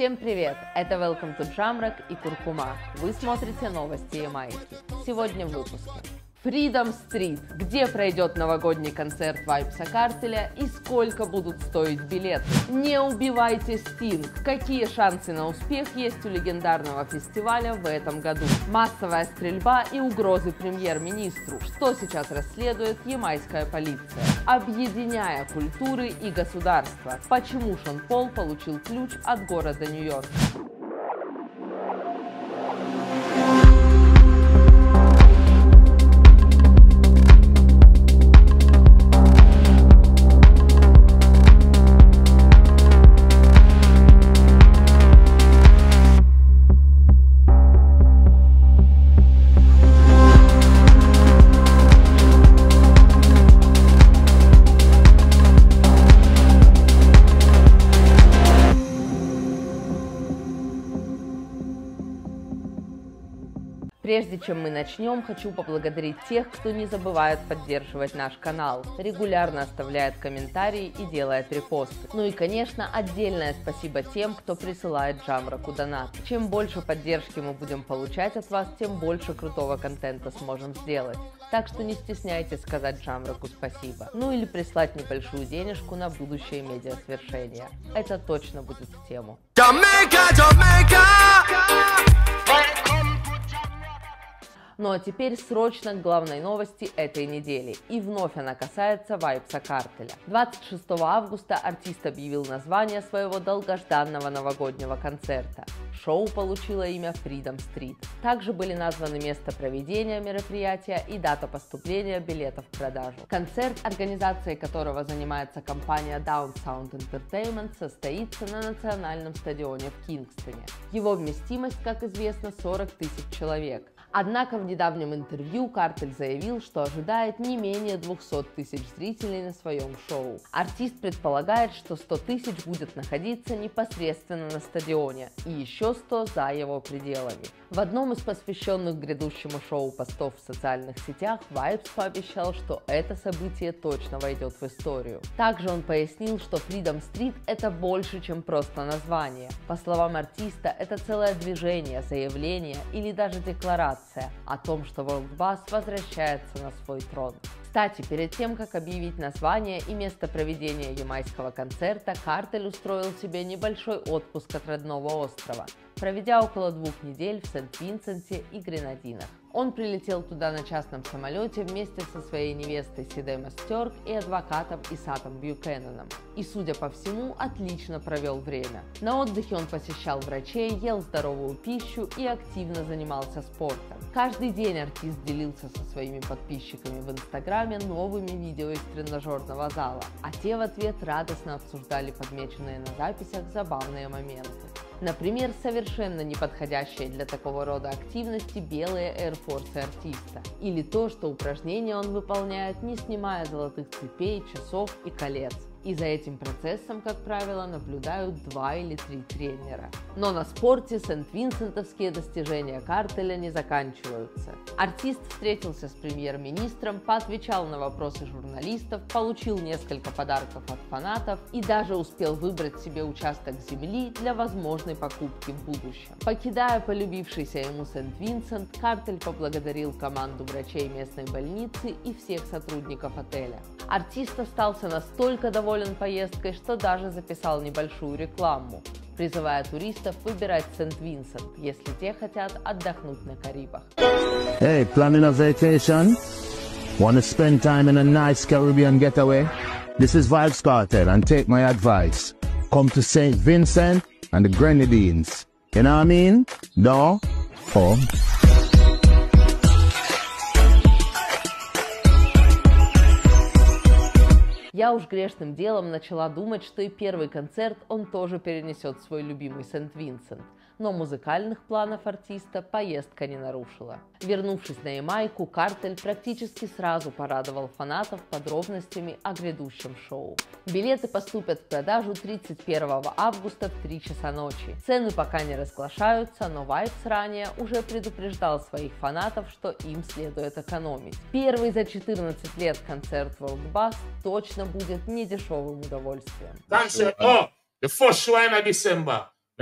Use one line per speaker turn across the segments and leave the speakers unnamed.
Всем привет! Это Welcome to Jamrock и Куркума. Вы смотрите новости Ямайки. Сегодня в выпуске. Freedom Street, где пройдет новогодний концерт Вайпса Картеля и сколько будут стоить билеты. Не убивайте Стинг, какие шансы на успех есть у легендарного фестиваля в этом году. Массовая стрельба и угрозы премьер-министру, что сейчас расследует ямайская полиция. Объединяя культуры и государства, почему Шон Пол получил ключ от города Нью-Йорк. Прежде чем мы начнем, хочу поблагодарить тех, кто не забывает поддерживать наш канал, регулярно оставляет комментарии и делает репосты. Ну и, конечно, отдельное спасибо тем, кто присылает Джамраку донат. Чем больше поддержки мы будем получать от вас, тем больше крутого контента сможем сделать. Так что не стесняйтесь сказать Джамраку спасибо. Ну или прислать небольшую денежку на будущее медиасвершение. Это точно будет в тему. Jamaica, Jamaica! Ну а теперь срочно к главной новости этой недели. И вновь она касается Вайпса Картеля. 26 августа артист объявил название своего долгожданного новогоднего концерта. Шоу получило имя Freedom Street. Также были названы место проведения мероприятия и дата поступления билетов в продажу. Концерт, организацией которого занимается компания Down Sound Entertainment, состоится на национальном стадионе в Кингстоне. Его вместимость, как известно, 40 тысяч человек. Однако в недавнем интервью Картель заявил, что ожидает не менее 200 тысяч зрителей на своем шоу. Артист предполагает, что 100 тысяч будет находиться непосредственно на стадионе и еще 100 за его пределами. В одном из посвященных грядущему шоу постов в социальных сетях Vibes пообещал, что это событие точно войдет в историю. Также он пояснил, что Freedom Street это больше, чем просто название. По словам артиста, это целое движение, заявление или даже декларация о том, что World возвращается на свой трон. Кстати, перед тем, как объявить название и место проведения ямайского концерта, Картель устроил себе небольшой отпуск от родного острова проведя около двух недель в Сент-Винсенте и Гренадинах. Он прилетел туда на частном самолете вместе со своей невестой Сидема Стерк и адвокатом Исатом Бьюкенноном. И, судя по всему, отлично провел время. На отдыхе он посещал врачей, ел здоровую пищу и активно занимался спортом. Каждый день артист делился со своими подписчиками в Инстаграме новыми видео из тренажерного зала, а те в ответ радостно обсуждали подмеченные на записях забавные моменты. Например, совершенно неподходящие для такого рода активности белые Air Force артиста. Или то, что упражнения он выполняет, не снимая золотых цепей, часов и колец и за этим процессом, как правило, наблюдают два или три тренера. Но на спорте сент-винсентовские достижения картеля не заканчиваются. Артист встретился с премьер-министром, поотвечал на вопросы журналистов, получил несколько подарков от фанатов и даже успел выбрать себе участок земли для возможной покупки в будущем. Покидая полюбившийся ему Сент-Винсент, Картель поблагодарил команду врачей местной больницы и всех сотрудников отеля. Артист остался настолько доволен доволен поездкой, что даже записал небольшую рекламу, призывая туристов выбирать Сент-Винсент, если те хотят отдохнуть на Карибах.
Hey, planning a vacation? Wanna spend time in a nice Caribbean getaway? This is Vibes Cartel and take my advice. Come to St. Vincent and the Grenadines. You know what I mean? No? Come.
Я уж грешным делом начала думать, что и первый концерт он тоже перенесет в свой любимый Сент-Винсент – но музыкальных планов артиста поездка не нарушила. Вернувшись на Ямайку, Картель практически сразу порадовал фанатов подробностями о грядущем шоу. Билеты поступят в продажу 31 августа в 3 часа ночи. Цены пока не разглашаются, но Вайпс ранее уже предупреждал своих фанатов, что им следует экономить. Первый за 14 лет концерт World Bass точно будет недешевым удовольствием.
That's it. Oh, the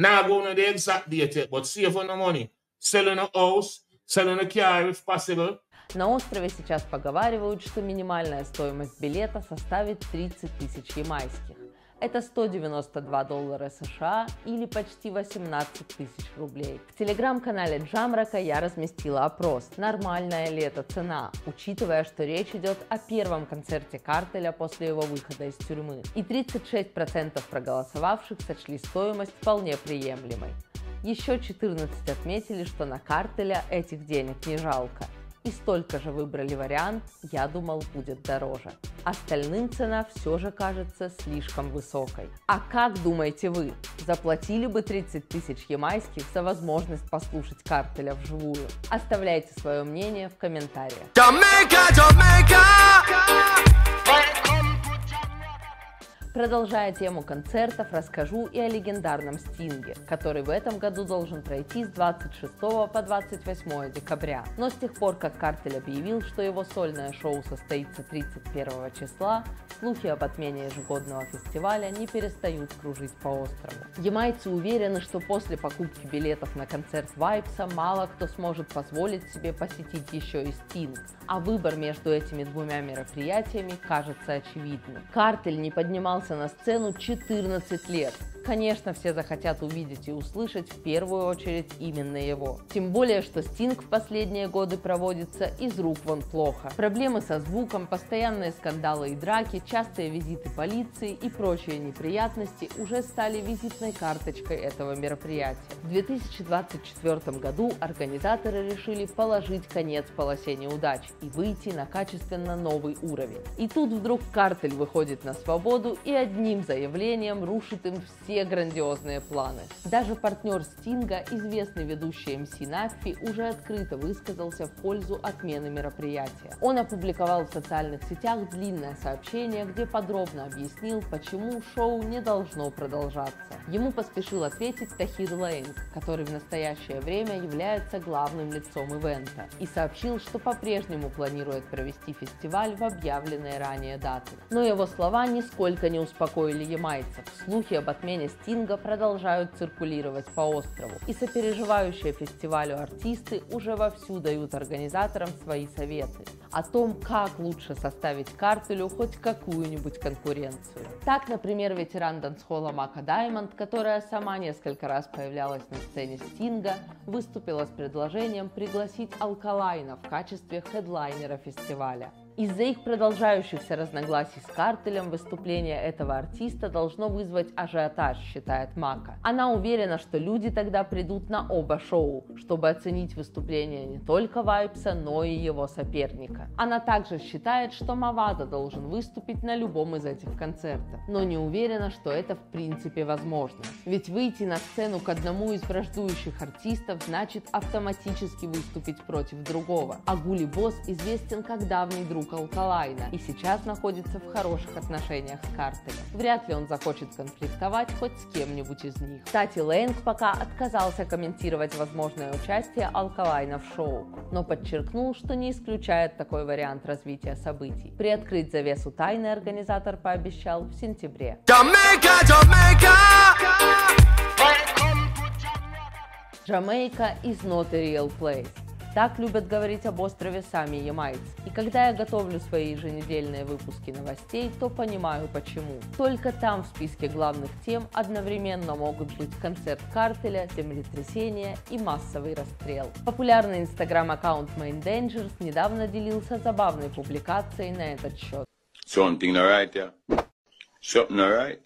not going to the exact date yet, but save on the money. Selling a house, selling a car if possible.
На острове сейчас поговаривают, что минимальная стоимость билета составит 30 тысяч ямайских. Это 192 доллара США или почти 18 тысяч рублей. В телеграм-канале Джамрака я разместила опрос «Нормальная ли это цена?», учитывая, что речь идет о первом концерте картеля после его выхода из тюрьмы. И 36% проголосовавших сочли стоимость вполне приемлемой. Еще 14 отметили, что на картеля этих денег не жалко – и столько же выбрали вариант, я думал, будет дороже. Остальным цена все же кажется слишком высокой. А как думаете вы? Заплатили бы 30 тысяч ямайских за возможность послушать картеля вживую? Оставляйте свое мнение в комментариях. Jamaica, Jamaica! Продолжая тему концертов, расскажу и о легендарном Стинге, который в этом году должен пройти с 26 по 28 декабря. Но с тех пор, как Картель объявил, что его сольное шоу состоится 31 числа, слухи об отмене ежегодного фестиваля не перестают кружить по острову. Ямайцы уверены, что после покупки билетов на концерт Вайпса мало кто сможет позволить себе посетить еще и Стинг, а выбор между этими двумя мероприятиями кажется очевидным. Картель не поднимался поднимался на сцену 14 лет конечно, все захотят увидеть и услышать в первую очередь именно его. Тем более, что Стинг в последние годы проводится из рук вон плохо. Проблемы со звуком, постоянные скандалы и драки, частые визиты полиции и прочие неприятности уже стали визитной карточкой этого мероприятия. В 2024 году организаторы решили положить конец полосе неудач и выйти на качественно новый уровень. И тут вдруг картель выходит на свободу и одним заявлением рушит им все все грандиозные планы. Даже партнер Стинга, известный ведущий МС Наффи, уже открыто высказался в пользу отмены мероприятия. Он опубликовал в социальных сетях длинное сообщение, где подробно объяснил, почему шоу не должно продолжаться. Ему поспешил ответить Тахир Лейнг, который в настоящее время является главным лицом ивента, и сообщил, что по-прежнему планирует провести фестиваль в объявленные ранее даты. Но его слова нисколько не успокоили ямайцев. Слухи об отмене Стинга продолжают циркулировать по острову, и сопереживающие фестивалю артисты уже вовсю дают организаторам свои советы о том, как лучше составить картелю хоть какую-нибудь конкуренцию. Так, например, ветеран дансхола Мака Даймонд, которая сама несколько раз появлялась на сцене Стинга, выступила с предложением пригласить Алкалайна в качестве хедлайнера фестиваля. Из-за их продолжающихся разногласий с картелем выступление этого артиста должно вызвать ажиотаж, считает Мака. Она уверена, что люди тогда придут на оба шоу, чтобы оценить выступление не только Вайпса, но и его соперника. Она также считает, что Мавада должен выступить на любом из этих концертов, но не уверена, что это в принципе возможно. Ведь выйти на сцену к одному из враждующих артистов значит автоматически выступить против другого. А Гули Босс известен как давний друг друг Алкалайна и сейчас находится в хороших отношениях с картелем. Вряд ли он захочет конфликтовать хоть с кем-нибудь из них. Кстати, Лэнг пока отказался комментировать возможное участие Алкалайна в шоу, но подчеркнул, что не исключает такой вариант развития событий. Приоткрыть завесу тайны организатор пообещал в сентябре. Jamaica, Jamaica! Jamaica is not a real place. Так любят говорить об острове сами ямайцы. И когда я готовлю свои еженедельные выпуски новостей, то понимаю почему. Только там в списке главных тем одновременно могут быть концерт картеля, землетрясение и массовый расстрел. Популярный инстаграм-аккаунт Main Dangers недавно делился забавной публикацией на этот счет. Something alright, yeah. Something alright.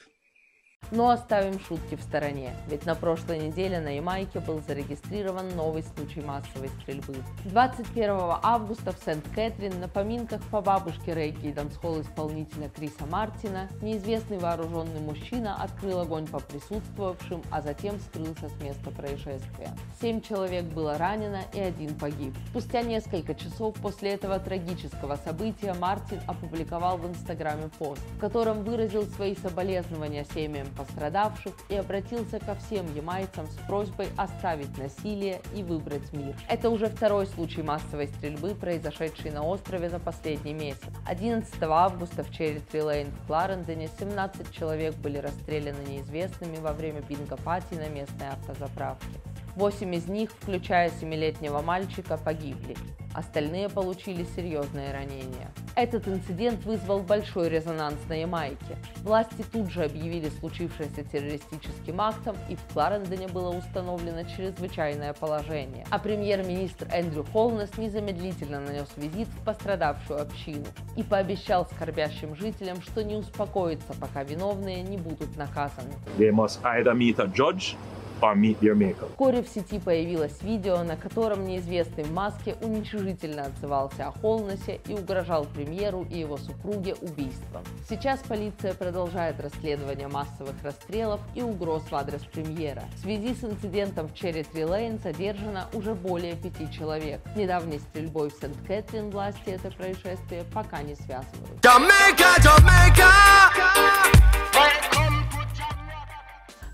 Но оставим шутки в стороне, ведь на прошлой неделе на Ямайке был зарегистрирован новый случай массовой стрельбы. 21 августа в Сент-Кэтрин на поминках по бабушке рейки и дансхолл исполнителя Криса Мартина неизвестный вооруженный мужчина открыл огонь по присутствовавшим, а затем скрылся с места происшествия. Семь человек было ранено и один погиб. Спустя несколько часов после этого трагического события Мартин опубликовал в Инстаграме пост, в котором выразил свои соболезнования семьям пострадавших и обратился ко всем ямайцам с просьбой оставить насилие и выбрать мир. Это уже второй случай массовой стрельбы, произошедший на острове за последний месяц. 11 августа в Черри Лейн в Кларендоне 17 человек были расстреляны неизвестными во время бинго-пати на местной автозаправке. Восемь из них, включая семилетнего мальчика, погибли. Остальные получили серьезные ранения. Этот инцидент вызвал большой резонанс на Ямайке. Власти тут же объявили случившееся террористическим актом, и в Кларендоне было установлено чрезвычайное положение. А премьер-министр Эндрю Холнес незамедлительно нанес визит в пострадавшую общину и пообещал скорбящим жителям, что не успокоится, пока виновные не будут наказаны.
They must either meet a judge
Вскоре в сети появилось видео, на котором неизвестный в маске уничижительно отзывался о Холнесе и угрожал премьеру и его супруге убийством. Сейчас полиция продолжает расследование массовых расстрелов и угроз в адрес премьера. В связи с инцидентом в Черри Три Лейн задержано уже более пяти человек. С недавней стрельбой в Сент-Кэтрин власти это происшествие пока не связывают.
Jamaica, Jamaica.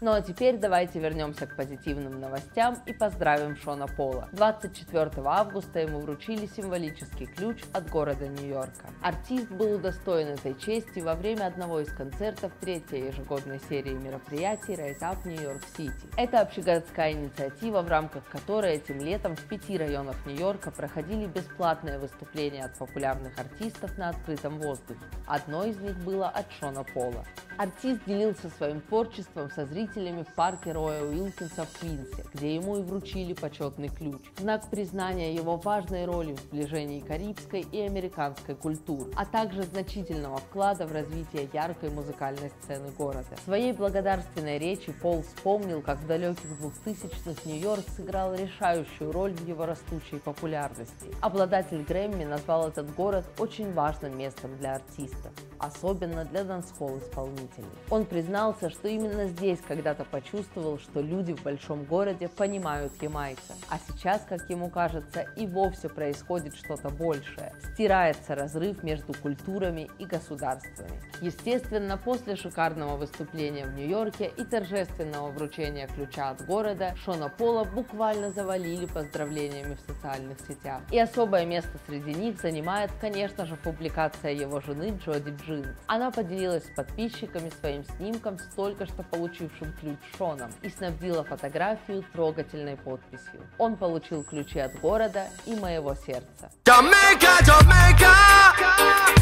Ну а теперь давайте вернемся к позитивным новостям и поздравим Шона Пола. 24 августа ему вручили символический ключ от города Нью-Йорка. Артист был удостоен этой чести во время одного из концертов третьей ежегодной серии мероприятий Rise Up New York City. Это общегородская инициатива, в рамках которой этим летом в пяти районах Нью-Йорка проходили бесплатные выступления от популярных артистов на открытом воздухе. Одно из них было от Шона Пола. Артист делился своим творчеством со зрителями в парке Роя Уилкинса в Квинсе, где ему и вручили почетный ключ. Знак признания его важной роли в сближении карибской и американской культур, а также значительного вклада в развитие яркой музыкальной сцены города. В своей благодарственной речи Пол вспомнил, как в далеких 2000-х Нью-Йорк сыграл решающую роль в его растущей популярности. Обладатель Грэмми назвал этот город очень важным местом для артистов, особенно для дансхолл исполнителей исполнителей. Он признался, что именно здесь когда-то почувствовал, что люди в большом городе понимают ямайца. А сейчас, как ему кажется, и вовсе происходит что-то большее. Стирается разрыв между культурами и государствами. Естественно, после шикарного выступления в Нью-Йорке и торжественного вручения ключа от города, Шона Пола буквально завалили поздравлениями в социальных сетях. И особое место среди них занимает, конечно же, публикация его жены Джоди Джинкс. Она поделилась с подписчиками своим снимком с только что получившим ключ Шоном и снабдила фотографию трогательной подписью. Он получил ключи от города и моего сердца.
Jamaica, Jamaica.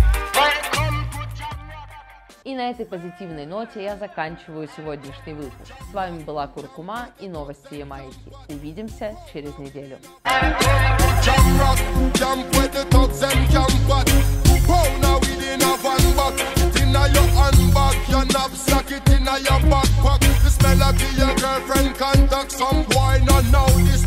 И на этой позитивной ноте я заканчиваю сегодняшний выпуск. С вами была Куркума и новости Ямайки. Увидимся через неделю.
Jump rock, jump with the thugs and jump back. Pound a weed in a van back. In your handbag, your knapsack it in your backpack. The smell of your girlfriend contact. Some boy not know this.